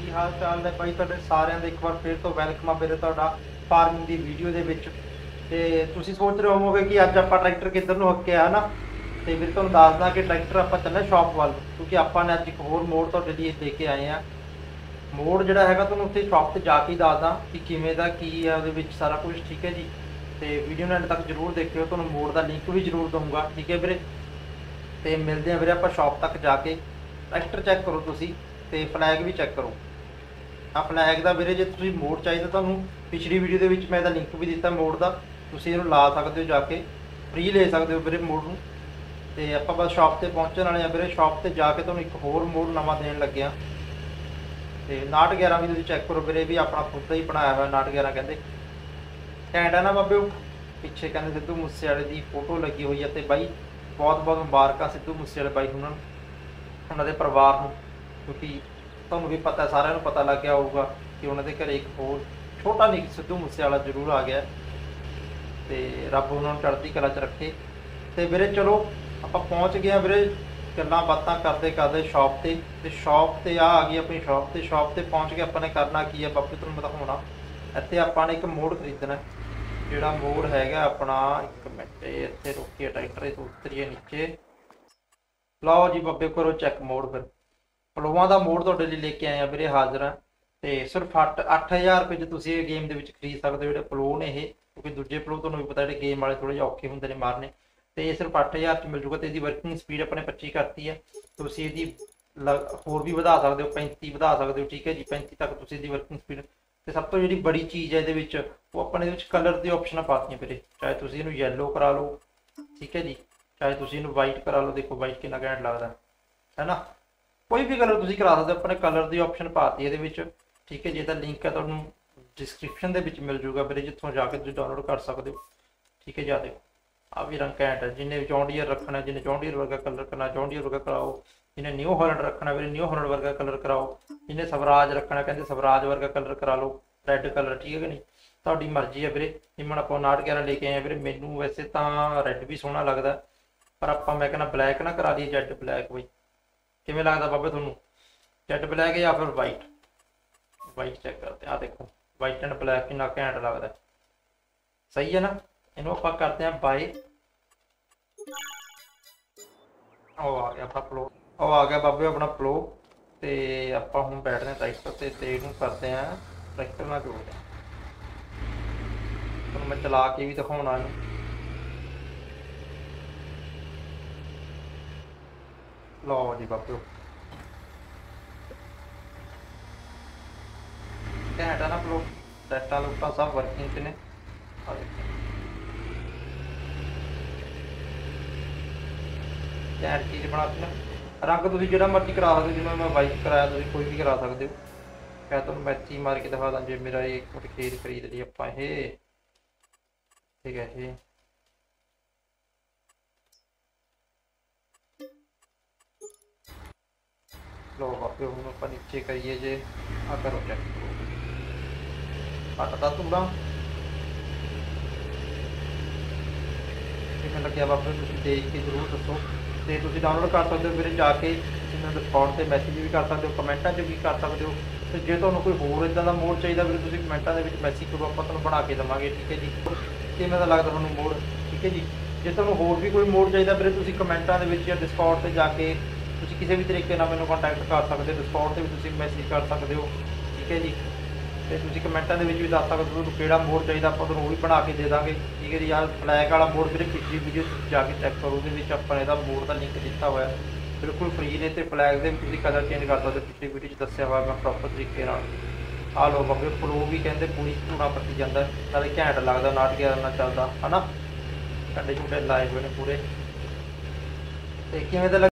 ਕੀ ਹਾਲ ਚਾਲ ਹੈ ਭਾਈ? ਤੁਹਾਡੇ ਸਾਰਿਆਂ ਦਾ ਇੱਕ ਵਾਰ ਫੇਰ ਤੋਂ ਵੈਲਕਮ ਆ ਮੇਰੇ ਤੁਹਾਡਾ ਫਾਰਮਿੰਗ ਦੀ ਵੀਡੀਓ ਦੇ ਵਿੱਚ। ਤੇ ਤੁਸੀਂ ਸੋਚ ਰਹੇ ਹੋਵੋਗੇ ਕਿ ਅੱਜ ਆਪਾਂ ਟਰੈਕਟਰ ਕਿੱਧਰ ਨੂੰ ਹੱਕਿਆ ਨਾ ਤੇ ਵੀਰ, ਤੁਹਾਨੂੰ ਦੱਸਦਾ ਕਿ ਟਰੈਕਟਰ ਆਪਾਂ ਚੱਲੇ ਸ਼ਾਪ ਵੱਲ, ਕਿਉਂਕਿ ਆਪਾਂ ਨੇ ਅੱਜ ਇੱਕ ਹੋਰ ਮੋੜ ਤੁਹਾਡੇ ਲਈ ਦੇ ਕੇ ਆਏ ਆ। ਮੋੜ ਜਿਹੜਾ ਹੈਗਾ, ਤੁਹਾਨੂੰ ਉੱਥੇ ਸ਼ਾਪ ਤੇ ਜਾ ਕੇ ਹੀ ਦੱਸਦਾ ਕਿ ਕਿਵੇਂ ਦਾ, ਕੀ ਹੈ ਉਹਦੇ ਵਿੱਚ ਸਾਰਾ ਕੁਝ, ਠੀਕ ਹੈ ਜੀ? ਤੇ ਵੀਡੀਓ ਨੂੰ ਐਂਡ ਤੱਕ ਜਰੂਰ ਦੇਖਿਓ, ਤੁਹਾਨੂੰ ਮੋੜ ਦਾ ਲਿੰਕ ਵੀ ਜਰੂਰ ਦਊਂਗਾ, ਠੀਕ ਹੈ ਵੀਰੇ? ਤੇ ਮਿਲਦੇ ਆ ਵੀਰੇ ਆਪਾਂ ਸ਼ਾਪ ਤੱਕ ਜਾ ਕੇ। ਟਰੈਕਟਰ ਚੈੱਕ ਕਰੋ ਤੁਸੀਂ, ਤੇ ਫਲੈਗ ਵੀ ਚੈੱਕ ਕਰੋ। ਆ ਫਲੈਗ ਦਾ ਵੀਰੇ, ਜੇ ਤੁਸੀਂ ਮੋੜ ਚਾਹੀਦਾ ਤੁਹਾਨੂੰ ਪਿਛਲੀ ਵੀਡੀਓ ਦੇ ਵਿੱਚ ਮੈਂ ਇਹਦਾ ਲਿੰਕ ਵੀ ਦਿੱਤਾ ਮੋੜ ਦਾ। ਤੁਸੀਂ ਇਹਨੂੰ ਲਾ ਸਕਦੇ ਹੋ ਜਾ ਕੇ। ਫ੍ਰੀ ਲੈ ਸਕਦੇ ਹੋ ਵੀਰੇ ਮੋੜ ਨੂੰ। ਤੇ ਆਪਾਂ ਬਸ ਸ਼ਾਪ ਤੇ ਪਹੁੰਚਣ ਵਾਲੇ ਆ ਵੀਰੇ। ਸ਼ਾਪ ਤੇ ਜਾ ਕੇ ਤੁਹਾਨੂੰ ਇੱਕ ਹੋਰ ਮੋੜ ਨਵਾਂ ਦੇਣ ਲੱਗਿਆ ਤੇ 911 ਵੀ ਤੁਸੀਂ ਚੈੱਕ ਕਰੋ ਵੀਰੇ ਵੀ ਆਪਣਾ ਖੁਦ ਦਾ ਹੀ ਬਣਾਇਆ ਹੋਇਆ 911 ਕਹਿੰਦੇ। ਘੈਂਟ ਹੈ ਨਾ ਬਾਬਿਓ ਪਿੱਛੇ ਕਹਿੰਦੇ ਸਿੱਧੂ ਮੂਸੇਵਾਲੇ ਦੀ ਫੋਟੋ ਲੱਗੀ ਹੋਈ ਹੈ ਤੇ ਬਾਈ ਬਹੁਤ ਬਹੁਤ ਮੁਬਾਰਕਾਂ ਸਿੱਧੂ ਮੂਸੇਵਾਲੇ ਬਾਈ ਉਹਨਾਂ ਨੂੰ। ਉਹਨਾਂ ਦੇ ਪਰਿਵਾਰ ਨੂੰ, ਕਿਉਂਕਿ ਤੁਹਾਨੂੰ ਵੀ ਪਤਾ, ਸਾਰਿਆਂ ਨੂੰ ਪਤਾ ਲੱਗ ਗਿਆ ਹੋਊਗਾ ਕਿ ਉਹਨਾਂ ਦੇ ਘਰੇ ਇੱਕ ਹੋਰ ਛੋਟਾ ਨਿੱਕ ਸਿੱਧੂ ਮੂਸੇਵਾਲਾ ਜ਼ਰੂਰ ਆ ਗਿਆ ਤੇ ਰੱਬ ਉਹਨਾਂ ਨੂੰ ਚੜ੍ਹਦੀ ਕਲਾ 'ਚ ਰੱਖੇ। ਤੇ ਵੀਰੇ ਚਲੋ, ਆਪਾਂ ਪਹੁੰਚ ਗਏ ਆ ਵੀਰੇ ਗੱਲਾਂ ਬਾਤਾਂ ਕਰਦੇ ਕਰਦੇ ਸ਼ਾਪ ਤੇ ਤੇ ਸ਼ਾਪ ਤੇ ਆ ਆ ਗਈ ਆਪਣੀ ਸ਼ਾਪ ਤੇ ਸ਼ਾਪ ਤੇ ਪਹੁੰਚ ਕੇ ਆਪਾਂ ਨੇ ਕਰਨਾ ਕੀ ਹੈ ਬਾਪੂ ਤੁਹਾਨੂੰ ਪਤਾ ਹੋਣਾ ਇੱਥੇ ਆਪਾਂ ਨੇ ਇੱਕ ਮੋੜ ਖਰੀਦਣਾ ਜਿਹੜਾ ਮੋੜ ਹੈਗਾ ਆਪਣਾ, ਇੱਕ ਮਿੰਟ ਇੱਥੇ ਰੁਕੀਏ ਟਰੈਕਟਰ ਇਹ ਤੋਂ ਉਤਰੀਏ ਨੀਚੇ। ਲਓ ਜੀ ਬੱਬੇ ਕਰੋ ਚੈੱਕ ਮੋੜ ਫਿਰ। ਪਲੋਆਂ ਦਾ ਮੋੜ ਤੁਹਾਡੇ ਲਈ ਲੈ ਕੇ ਆਏ ਆ ਵੀਰੇ ਹਾਜ਼ਰ ਆ। ਤੇ ਸਿਰਫ 8 8000 ਰੁਪਏ ਚ ਤੁਸੀਂ ਇਹ ਗੇਮ ਦੇ ਵਿੱਚ ਖਰੀਦ ਸਕਦੇ ਹੋ, ਜਿਹੜੇ ਪਲੋ ਨੇ ਇਹ, ਕਿਉਂਕਿ ਦੂਜੇ ਪਲੋ ਤੁਹਾਨੂੰ ਵੀ ਪਤਾ ਜਿਹੜੇ ਗੇਮ ਵਾਲੇ ਥੋੜੇ ਜਿਹਾ ਔਖੇ ਹੁੰਦੇ ਨੇ ਮਾਰਨੇ। ਤੇ ਇਹ ਸਿਰਫ 8000 ਚ ਮਿਲ ਜੂਗਾ ਤੇ ਇਹਦੀ ਵਰਕਿੰਗ ਸਪੀਡ ਆਪਣੇ 25 ਕਰਤੀ ਹੈ ਤੁਸੀਂ ਇਹਦੀ ਲ- ਹੋਰ ਵੀ ਵਧਾ ਸਕਦੇ ਹੋ 35 ਵਧਾ ਸਕਦੇ ਹੋ, ਠੀਕ ਹੈ ਜੀ 35 ਤੱਕ ਤੁਸੀਂ ਇਹਦੀ ਵਰਕਿੰਗ ਸਪੀਡ ਤੇ ਸਭ ਤੋਂ ਜਿਹੜੀ ਬੜੀ ਚੀਜ਼ ਹੈ ਇਹਦੇ ਵਿੱਚ, ਉਹ ਆਪਣੇ ਇਹਦੇ ਵਿੱਚ ਕਲਰ ਦੀ ਆਪਸ਼ਨਾਂ ਪਾਤੀਆਂ ਵੀਰੇ। ਚਾਹੇ ਤੁਸੀਂ ਇਹਨੂੰ ਯੈਲੋ ਕਰਾ ਲਓ, ਠੀਕ ਹੈ ਜੀ। ਚਾਹੇ ਤੁਸੀਂ ਇਹਨੂੰ ਵਾਈਟ ਕਰਾ ਲਓ, ਦੇਖੋ ਵਾਈਟ ਕਿੰਨਾ ਘੈਂਟ ਲੱਗਦਾ, ਹੈ ਨਾ? ਕੋਈ ਵੀ ਕਲਰ ਤੁਸੀਂ ਕਰਾ ਸਕਦੇ ਹੋ, ਆਪਣੇ ਕਲਰ ਦੀ ਆਪਸ਼ਨ ਪਾਤੀ ਇਹਦੇ ਵਿੱਚ, ਠੀਕ ਹੈ ਜੇ ਤਾਂ ਲਿੰਕ ਹੈ ਤੁਹਾਨੂੰ ਡਿਸਕ੍ਰਿਪਸ਼ਨ ਦੇ ਵਿੱਚ ਮਿਲ ਜੂਗਾ ਵੀਰੇ, ਜਿੱਥੋਂ ਜਾ ਕੇ ਤੁਸੀਂ ਡਾਊਨਲੋਡ ਕਰ ਸਕਦੇ ਹੋ, ਠੀਕ ਹੈ ਜਾ, ਆ ਦੇਖੋ ਆ ਵੀ ਰੰਗ ਕੈਂਟ ਹੈ ਜਿਹਨੇ ਜੌਂਡੀਅਰ ਰੱਖਣਾ ਜਿਹਨੇ ਜੌਂਡੀਅਰ ਵਰਗਾ ਕਲਰ ਕਰਨਾ ਜੌਂਡੀਅਰ ਵਰਗਾ ਕਰਾਓ ਜਿਹਨੇ ਨਿਊ ਹਾਲੈਂਡ ਰੱਖਣਾ ਵੀਰੇ ਨਿਊ ਹਾਲੈਂਡ ਵਰਗਾ ਕਲਰ ਕਰਾਓ ਜਿਹਨੇ ਸਵਰਾਜ ਰੱਖਣਾ, ਕਹਿੰਦੇ ਸਵਰਾਜ ਵਰਗਾ ਕਲਰ ਕਰਾ ਲਓ ਰੈੱਡ ਕਲਰ ਠੀਕ ਹੈ ਕਿ ਨਹੀਂ? ਤੁਹਾਡੀ ਮਰਜ਼ੀ ਹੈ ਵੀਰੇ ਜਿਵੇਂ ਆਪਾਂ 911 ਲੈ ਕੇ ਆਏ ਆ ਵੀਰੇ, ਮੈਨੂੰ ਵੈਸੇ ਤਾਂ ਰੈੱਡ ਵੀ ਸੋਹਣਾ ਲੱਗਦਾ, ਪਰ ਆਪਾਂ ਮੈਂ ਕਹਿੰਦਾ ਬਲੈਕ ਨਾ ਕਰਾ ਲਈਏ ਜੈਡ ਬਲੈਕ ਬਈ। ਕਿਵੇਂ ਲੱਗਦਾ ਬਾਬੇ ਤੁਹਾਨੂੰ? ਜੈਡ ਬਲੈਕ ਜਾਂ ਫਿਰ ਵਾਈਟ ਵਾਈਟ ਚੈੱਕ ਕਰਦੇ ਆ ਦੇਖੋ ਵਾਈਟ ਐਂਡ ਬਲੈਕ ਕਿੰਨਾ ਘੈਂਟ ਲੱਗਦਾ ਸਹੀ ਹੈ ਨਾ? ਇਹਨੂੰ ਆਪਾਂ ਕਰਦੇ ਆ ਬਾਏ। ਉਹ ਆ ਗਿਆ ਆਪਣਾ ਪਲੋ ਉਹ ਆ ਗਿਆ ਬਾਬੇ ਆਪਣਾ ਪਲੋ ਤੇ ਆਪਾਂ ਹੁਣ ਬੈਠਦੇ ਹਾਂ ਟਰੈਕਟਰ ਤੇ ਤੇ ਇਹਨੂੰ ਕਰਦੇ ਆ ਟਰੈਕਟਰ ਨਾਲ ਜੋੜਦੇ ਆ ਤੁਹਾਨੂੰ ਮੈਂ ਚਲਾ ਕੇ ਵੀ ਦਿਖਾਉਣਾ ਇਹਨੂੰ। ਲਓ ਜੀ ਬਾਬੇ ਘੈਂਟ ਆ ਨਾ ਪਲੋ, ਟੈਸਟਾਂ ਲੁੱਟਾਂ ਸਭ ਵਰਕਿੰਗ 'ਚ ਨੇ। ਆ ਚੀਜ਼ ਬਣਾਤੀ ਨਾ। ਰੰਗ ਤੁਸੀਂ ਜਿਹੜਾ ਮਰਜ਼ੀ ਕਰਾ ਸਕਦੇ ਹੋ, ਜਿਵੇਂ ਮੈਂ ਵਾਈਟ ਕਰਾਇਆ, ਤੁਸੀਂ ਕੋਈ ਵੀ ਕਰਾ ਸਕਦੇ ਹੋ। ਮੈਂ ਤੁਹਾਨੂੰ ਮੈਚੀ ਮਾਰ ਕੇ ਦਿਖਾ ਦਾਂ, ਜੇ ਮੇਰਾ ਇਹ ਇੱਕ ਖਰੀਦ ਲਈ ਆਪਾਂ ਇਹ। ਠੀਕ ਹੈ, ਇਹ। ਲੋ ਬਾਪੇ ਹੁਣ ਆਪਾਂ ਨੀਚੇ ਕਰੀਏ ਜੇ ਆ ਕਰੋ ਚੈੱਕ ਕੱਟਦਾ ਤੂੜਾ ਕਿਵੇਂ ਲੱਗਿਆ ਬਾਪੇ ਤੁਸੀਂ ਦੇਖ ਕੇ ਜ਼ਰੂਰ ਦੱਸੋ। ਤੇ ਤੁਸੀਂ ਡਾਊਨਲੋਡ ਕਰ ਸਕਦੇ ਹੋ ਵੀਰੇ, ਜਾ ਕੇ ਇਹਨਾਂ ਦੇ ਸਪੌਟ ਤੇ ਮੈਸੇਜ ਵੀ ਕਰ ਸਕਦੇ ਹੋ, ਕਮੈਂਟਾਂ 'ਚ ਵੀ ਕਰ ਸਕਦੇ ਹੋ। ਤੇ ਜੇ ਤੁਹਾਨੂੰ ਕੋਈ ਹੋਰ ਇਦਾਂ ਦਾ ਮੋਡ ਚਾਹੀਦਾ ਫਿਰ ਤੁਸੀਂ ਕਮੈਂਟਾਂ ਦੇ ਵਿੱਚ ਮੈਸੇਜ ਕਰੋ, ਆਪਾਂ ਤੁਹਾਨੂੰ ਬਣਾ ਕੇ ਦੇਵਾਂਗੇ, ਠੀਕ ਹੈ ਜੀ। ਕਿਵੇਂ ਦਾ ਲੱਗਦਾ ਤੁਹਾਨੂੰ ਮੋਡ ਠੀਕ ਹੈ ਜੀ। ਜੇ ਤੁਹਾਨੂੰ ਹੋਰ ਵੀ ਕੋਈ ਮੋਡ ਚਾਹੀਦਾ ਫਿਰ ਤੁਸੀਂ ਕਮੈਂਟਾਂ ਦੇ ਵਿੱਚ ਜਾਂ ਡਿਸਕਾਊਂਟ ਤੇ ਜਾ ਕੇ ਕਿਸੇ ਵੀ ਤਰੀਕੇ ਨਾਲ ਮੈਨੂੰ ਕੰਟੈਕਟ ਕਰ ਸਕਦੇ ਹੋ ਡਿਸਕਾਊਂਟ ਤੇ ਵੀ ਤੁਸੀਂ ਮੈਸੇਜ ਕਰ ਸਕਦੇ ਹੋ, ਠੀਕ ਹੈ ਜੀ? ਤੇ ਤੁਸੀਂ ਕਮੈਂਟਾਂ ਦੇ ਵਿੱਚ ਵੀ ਦੱਸ ਸਕਦੇ ਹੋ ਤੁਹਾਨੂੰ ਕਿਹੜਾ ਮੋਡ ਚਾਹੀਦਾ, ਆਪਾਂ ਤੁਹਾਨੂੰ ਉਹ ਵੀ ਬਣਾ ਕੇ ਦੇ ਦਾਂਗੇ, ਠੀਕ ਹੈ ਜੀ? ਯਾਰ ਫਲੈਗ ਵਾਲਾ ਮੋਡ ਵੀਰੇ, ਪਿਛਲੀ ਵੀਡੀਓ ਜਾ ਕੇ ਚੈੱਕ ਕਰੋ, ਉਹਦੇ ਵਿੱਚ ਆਪਾਂ ਇਹਦਾ ਮੋਡ ਦਾ ਲਿੰਕ ਦਿੱਤਾ ਹੋਇਆ ਹੈ। ਬਿਲਕੁਲ ਫ੍ਰੀ ਨੇ ਤੇ ਫਲੈਗ ਦੇ ਵੀ ਤੁਸੀਂ ਕਲਰ ਚੇਂਜ ਕਰ ਸਕਦੇ ਹੋ, ਪਿਛਲੀ ਵੀਡੀਓ 'ਚ ਦੱਸਿਆ ਹੋਇਆ ਮੈਂ ਪ੍ਰੋਪਰ ਤਰੀਕੇ ਨਾਲ। ਆ ਲੋ ਬਾਬੇ ਪ੍ਰੋ ਵੀ ਕਹਿੰਦੇ ਪੂਰੀ ਧੂਣਾ ਪੱਟੀ ਜਾਂਦਾ, ਨਾਲੇ ਘੈਂਟ ਲੱਗਦਾ, ਨਾਟ ਗਿਆ ਨਾਲ ਚੱਲਦਾ, ਹਨਾ? ਸਾਡੇ ਝੂਟੇ ਲਾਏ ਹੋਏ ਨੇ ਪੂਰੇ। ਤੇ ਕਿਵੇਂ ਦਾ ਲੱਗ-